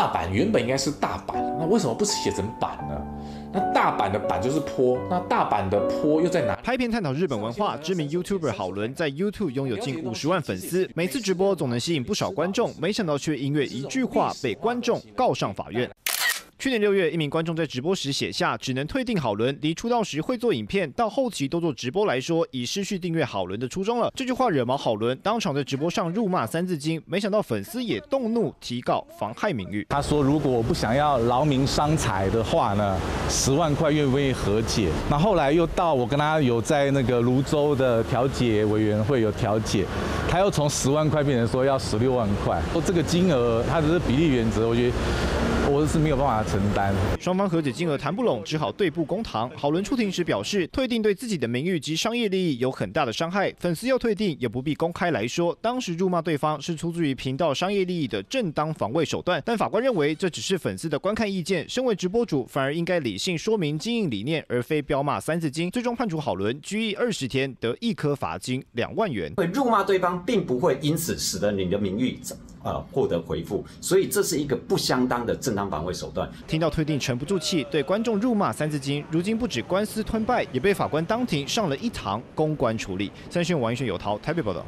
大阪原本应该是大阪，那为什么不写成阪呢？那大阪的阪就是坡，那大阪的坡又在哪？拍片探讨日本文化，知名 YouTuber 好伦在 YouTube 拥有近五十万粉丝，每次直播总能吸引不少观众，没想到却因为一句话被观众告上法院。去年六月，一名观众在直播时写下“只能退订好伦”，离出道时会做影片到后期都做直播来说，已失去订阅好伦的初衷了。这句话惹毛好伦，当场在直播上辱骂《三字经》，没想到粉丝也动怒提告妨害名誉。他说：“如果我不想要劳民伤财的话呢，十万块愿不愿意和解？”那后来又到我跟他有在那个泸州的调解委员会有调解，他又从十万块变成说要十六万块。说这个金额，他只是比例原则，我觉得。我是没有办法承担，双方和解金额谈不拢，只好对簿公堂。郝伦出庭时表示，退订对自己的名誉及商业利益有很大的伤害，粉丝要退订也不必公开来说。当时辱骂对方是出自于频道商业利益的正当防卫手段，但法官认为这只是粉丝的观看意见，身为直播主反而应该理性说明经营理念，而非彪骂三字经。最终判处郝伦拘役二十天，得一颗罚金两万元。会辱骂对方，并不会因此使得你的名誉。呃，获得回复，所以这是一个不相当的正当防卫手段。听到推定，沉不住气，对观众辱骂《三字经》，如今不止官司吞败，也被法官当庭上了一堂公关处理。三讯王一轩有涛台北报道。